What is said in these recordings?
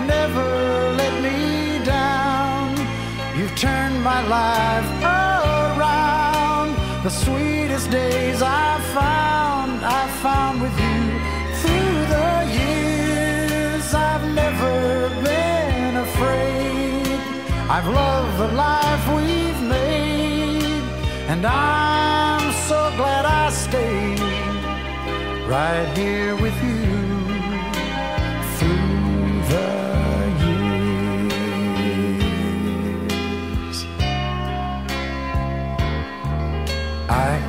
You've never let me down. You've turned my life around. The sweetest days I've found, I've found with you through the years. I've never been afraid. I've loved the life we've made, and I'm so glad I stayed right here with you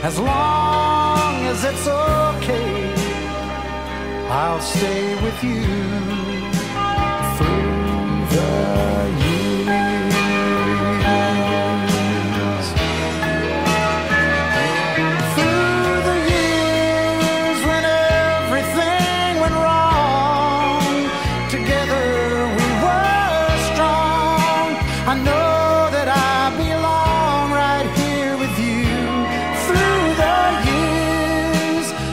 As long as it's okay, I'll stay with you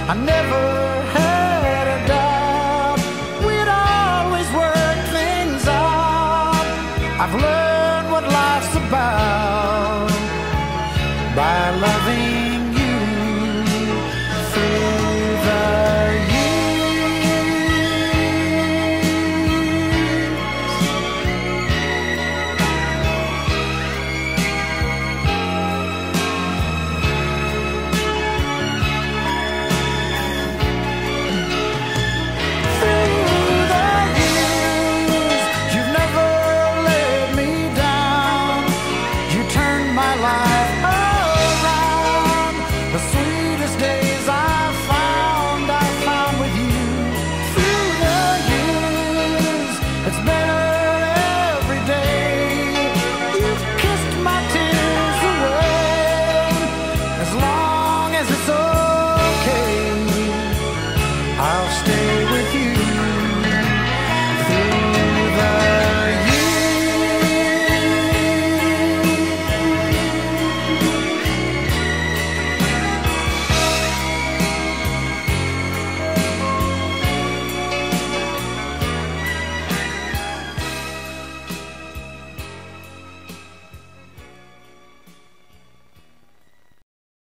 I never had a doubt. We'd always work things out. I've learned what life's about by loving my life.